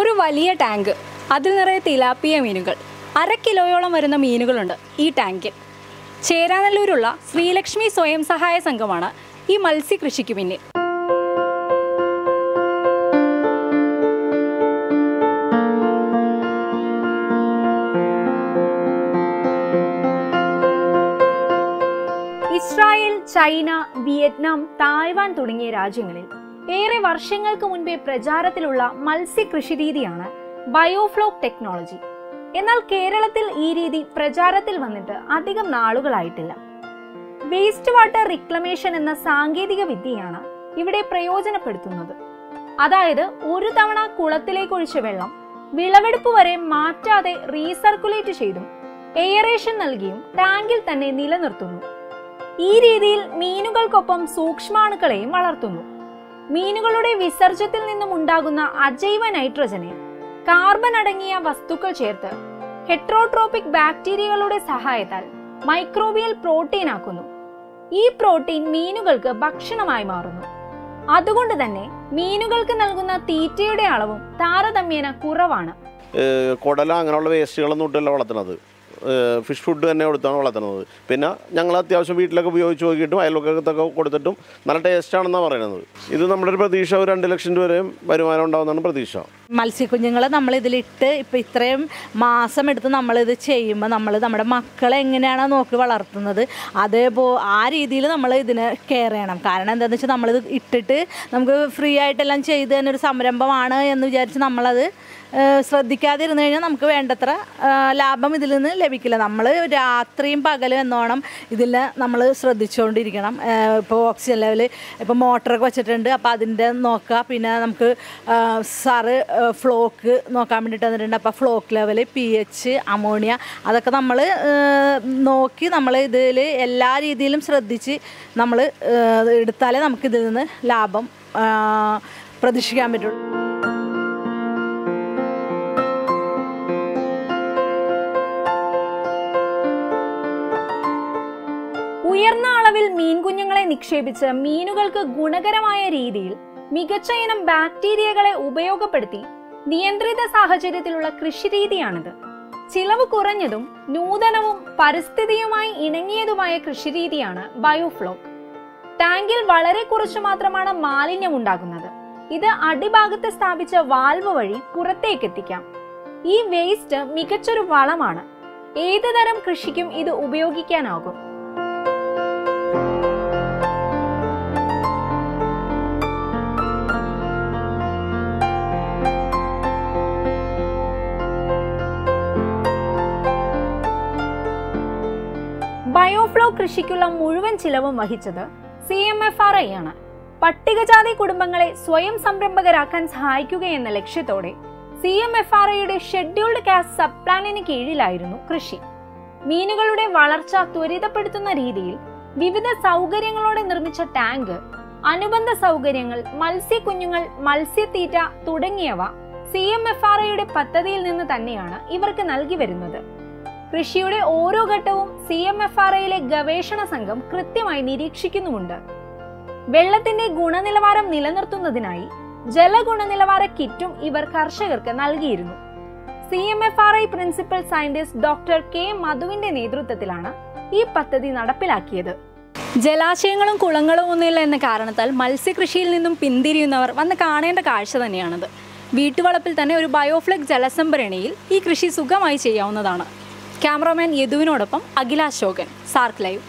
ഒരു വലിയ ടാങ്ക്. അതിൽ നിറയെ തിലാപ്പിയ മീനുകൾ. അര കിലോയോളം വരുന്ന മീനുകളുണ്ട് ഈ ടാങ്കിൽ. ചേരാനല്ലൂരുള്ള ശ്രീലക്ഷ്മി സ്വയം സഹായ സംഘമാണ് ഈ മത്സ്യകൃഷിക്ക് പിന്നിൽ. ഇസ്രായേൽ ചൈന വിയറ്റ്നാം തായ്വാൻ തുടങ്ങിയ രാജ്യങ്ങളിൽ ഏറെ വർഷങ്ങൾക്ക് മുൻപേ പ്രചാരത്തിലുള്ള മത്സ്യകൃഷി രീതിയാണ് ബയോഫ്ലോക് ടെക്നോളജി. എന്നാൽ കേരളത്തിൽ ഈ രീതി പ്രചാരത്തിൽ വന്നിട്ട് അധികം നാളുകളായിട്ടില്ല. വേസ്റ്റ് വാട്ടർ റിക്ലമേഷൻ എന്ന സാങ്കേതിക വിദ്യയാണ് ഇവിടെ പ്രയോജനപ്പെടുത്തുന്നത്. അതായത് ഒരു തവണ കുളത്തിലേക്ക് ഒഴിച്ച വെള്ളം വിളവെടുപ്പ് വരെ മാറ്റാതെ റീസർക്കുലേറ്റ് ചെയ്തും എയറേഷൻ നൽകിയും ടാങ്കിൽ തന്നെ നിലനിർത്തുന്നു. ഈ രീതിയിൽ മീനുകൾക്കൊപ്പം സൂക്ഷ്മാണുക്കളെയും വളർത്തുന്നു. മീനുകളുടെ വിസർജ്യത്തിൽ നിന്നും ഉണ്ടാകുന്ന അജൈവ നൈട്രജനെ കാർബൺ അടങ്ങിയ വസ്തുക്കൾ ചേർത്ത് ഹെട്രോട്രോപിക് ബാക്ടീരിയകളുടെ സഹായത്താൽ മൈക്രോബിയൽ പ്രോട്ടീൻ ആക്കുന്നു. ഈ പ്രോട്ടീൻ മീനുകൾക്ക് ഭക്ഷണമായി മാറുന്നു. അതുകൊണ്ട് തന്നെ മീനുകൾക്ക് നൽകുന്ന തീറ്റയുടെ അളവും താരതമ്യേന കുറവാണ്. കൊടല അങ്ങനെയുള്ള വേസ്റ്റുകളൊന്നും ഇട്ടല്ല വളർത്തുന്നത്. ഫിഷ് ഫുഡ് തന്നെ കൊടുത്താണ് വളർത്തുന്നത്. പിന്നെ ഞങ്ങൾ അത്യാവശ്യം വീട്ടിലൊക്കെ ഉപയോഗിച്ച് നോക്കിയിട്ടും അയൽവക്കത്തൊക്കെ കൊടുത്തിട്ടും നല്ല ടേസ്റ്റാണെന്നാണ് പറയുന്നത്. ഇത് നമ്മുടെ ഒരു പ്രതീക്ഷ ഒരു രണ്ട് ലക്ഷം രൂപ വരെയും വരുമാനം ഉണ്ടാകുന്നതാണ് പ്രതീക്ഷ. മത്സ്യക്കുഞ്ഞുങ്ങളെ നമ്മളിതിലിട്ട് ഇപ്പം ഇത്രയും മാസം എടുത്ത് നമ്മളിത് ചെയ്യുമ്പോൾ നമ്മൾ നമ്മുടെ മക്കളെ എങ്ങനെയാണോ നോക്കി വളർത്തുന്നത് അതേപോ ആ രീതിയിൽ നമ്മൾ ഇതിനെ കെയർ ചെയ്യണം. കാരണം എന്താണെന്ന് വെച്ചാൽ നമ്മളിത് ഇട്ടിട്ട് നമുക്ക് ഫ്രീ ആയിട്ടെല്ലാം ചെയ്ത് തന്നെ ഒരു സംരംഭമാണ് എന്ന് വിചാരിച്ച് നമ്മളത് ശ്രദ്ധിക്കാതെ ശ്രദ്ധിക്കാതിരുന്നു കഴിഞ്ഞാൽ നമുക്ക് വേണ്ടത്ര ലാഭം ഇതിൽ നിന്ന് ലഭിക്കില്ല. നമ്മൾ രാത്രിയും പകലും എന്നോണം ഇതിൽ നമ്മൾ ശ്രദ്ധിച്ചുകൊണ്ടിരിക്കണം ഇപ്പോൾ ഓക്സിജൻ ലെവൽ ഇപ്പോൾ മോട്ടറൊക്കെ വെച്ചിട്ടുണ്ട്. അപ്പോൾ അതിന്റെ നോക്കുക പിന്നെ നമുക്ക് സാറ് ഫ്ലോക്ക് നോക്കാൻ വേണ്ടിയിട്ട് തന്നിട്ടുണ്ട് അപ്പോൾ floc level P H ammonia അതൊക്കെ നമ്മൾ നോക്കി നമ്മൾ ഇതിൽ എല്ലാ രീതിയിലും ശ്രദ്ധിച്ച് നമ്മൾ എടുത്താലേ നമുക്ക് ഇതിൽ നിന്ന് ലാഭം പ്രതീക്ഷിക്കാൻ പറ്റുള്ളൂ. ഉയർന്ന അളവിൽ മീൻകുഞ്ഞുങ്ങളെ നിക്ഷേപിച്ച് മീനുകൾക്ക് ഗുണകരമായ രീതിയിൽ മികച്ച ഇനം ബാക്ടീരിയകളെ ഉപയോഗപ്പെടുത്തി നിയന്ത്രിത സാഹചര്യത്തിലുള്ള കൃഷിരീതിയാണിത്. ചിലവ് കുറഞ്ഞതും നൂതനവും പരിസ്ഥിതിയുമായി ഇണങ്ങിയതുമായ കൃഷിരീതിയാണ് ബയോഫ്ലോക്ക് ടാങ്കിൽ വളരെ കുറച്ചു മാത്രമാണ് മാലിന്യം ഉണ്ടാകുന്നത് ഇത് അടിഭാഗത്ത് സ്ഥാപിച്ച വാൽവ് വഴി പുറത്തേക്ക് എത്തിക്കാം ഈ വേസ്റ്റ് മികച്ചൊരു വളമാണ്. ഏതുതരം കൃഷിക്കും ഇത് ഉപയോഗിക്കാനാകും. ബയോഫ്ലോ കൃഷിക്കുള്ള മുഴുവൻ ചിലവും വഹിച്ചത് C M F R I ആണ്. പട്ടികജാതി കുടുംബങ്ങളെ സ്വയം സംരംഭകരാക്കാൻ സഹായിക്കുക എന്ന ലക്ഷ്യത്തോടെ സി എം എഫ് ആർ ഐയുടെ ഷെഡ്യൂൾഡ് കാസ്റ്റ് സബ് പ്ലാനിന് കീഴിലായിരുന്നു കൃഷി. മീനുകളുടെ വളർച്ച ത്വരിതപ്പെടുത്തുന്ന രീതിയിൽ വിവിധ സൗകര്യങ്ങളോടെ നിർമ്മിച്ച ടാങ്ക് അനുബന്ധ സൗകര്യങ്ങൾ മത്സ്യക്കുഞ്ഞുങ്ങൾ മത്സ്യത്തീറ്റ തുടങ്ങിയവ സി എം എഫ് ആർ ഐയുടെ പദ്ധതിയിൽ നിന്ന് തന്നെയാണ് ഇവർക്ക് നൽകി വരുന്നത്. കൃഷിയുടെ ഓരോ ഘട്ടവും സി എം എഫ് ആർ ഐയിലെ ഗവേഷണ സംഘം കൃത്യമായി നിരീക്ഷിക്കുന്നുമുണ്ട്. വെള്ളത്തിന്റെ ഗുണനിലവാരം നിലനിർത്തുന്നതിനായി ജലഗുണനിലവാര കിറ്റും ഇവർ കർഷകർക്ക് നൽകിയിരുന്നു. C M F R I principal scientist doctor K മധുവിന്റെ നേതൃത്വത്തിലാണ് ഈ പദ്ധതി നടപ്പിലാക്കിയത്. ജലാശയങ്ങളും കുളങ്ങളും ഒന്നുമില്ല എന്ന കാരണത്താൽ മത്സ്യകൃഷിയിൽ നിന്നും പിന്തിരിയുന്നവർ വന്ന് കാണേണ്ട കാഴ്ച തന്നെയാണത്. വീട്ടുവളപ്പിൽ തന്നെ ഒരു ബയോഫ്ലക് ജലസംഭരണിയിൽ ഈ കൃഷി സുഖമായി ചെയ്യാവുന്നതാണ്. ക്യാമറമാൻ യദുവിനോടൊപ്പം അഖില അശോകൻ സാർക്ക് ലൈവ്.